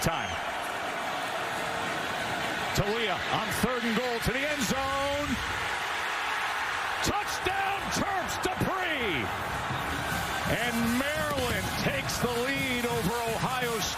time. Taulia on third and goal to the end zone. Touchdown, Terps Dippre. And Maryland takes the lead over Ohio State.